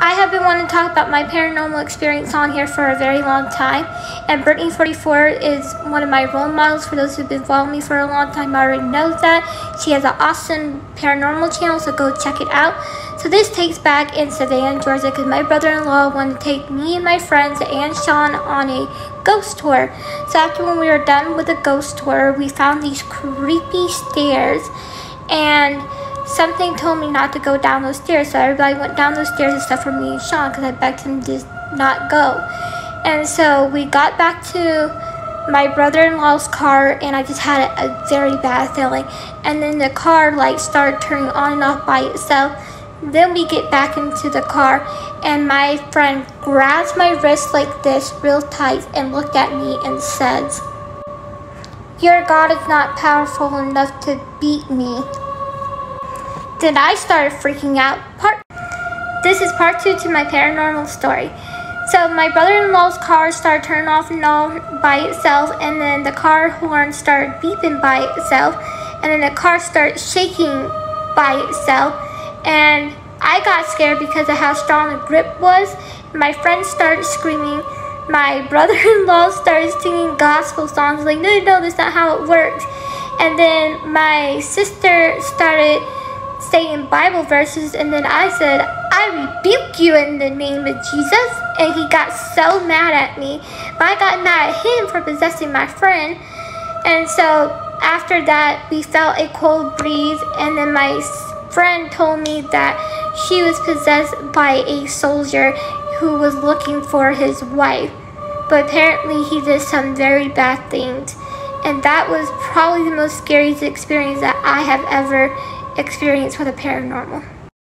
I have been wanting to talk about my paranormal experience on here for a very long time, and Brittany44 is one of my role models. For those who've been following me for a long time, already knows that. She has an awesome paranormal channel, so go check it out. So this takes back in Savannah, Georgia, because my brother-in-law wanted to take me and my friends and Sean on a ghost tour. So after when we were done with the ghost tour, we found these creepy stairs, and something told me not to go down those stairs. So everybody went down those stairs except for me and Sean because I begged him to not go. And so we got back to my brother-in-law's car and I just had a very bad feeling. And then the car light started turning on and off by itself. Then we get back into the car and my friend grabs my wrist like this real tight and looked at me and says, Your God is not powerful enough to beat me. Then I started freaking out. Part This is part two to my paranormal story. So my brother-in-law's car started turning off and by itself and then the car horn started beeping by itself and then the car started shaking by itself and I got scared because of how strong the grip was. My friends started screaming. My brother-in-law started singing gospel songs like, no, no, that's not how it works. And then my sister started saying Bible verses, and then I said, I rebuke you in the name of Jesus. And he got so mad at me. But I got mad at him for possessing my friend. And so after that, we felt a cold breeze, and then my friend told me that she was possessed by a soldier who was looking for his wife. But apparently, he did some very bad things. And that was probably the most scariest experience that I have ever experience with the paranormal.